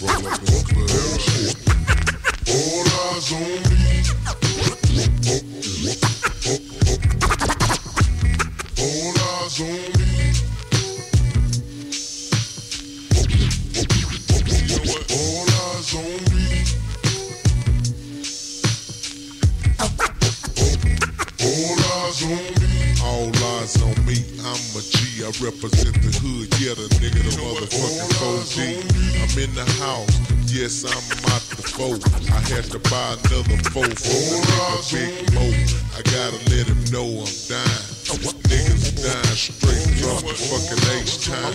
All eyes on me. I represent the hood, yeah, the nigga, the motherfucking 4D. I'm in the house, yes, I'm out the foe. I had to buy another four for the Big Moe. I gotta let him know I'm dying. Niggas dying straight, drop the fucking H time.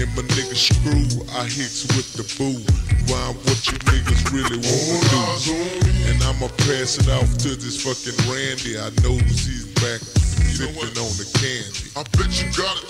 And my nigga screw, I hits with the boo. Why what you niggas really wanna do? And I'ma pass it off to this fucking Randy. I know he's back sipping on the candy. I bet you got it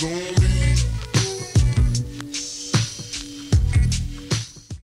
zoom.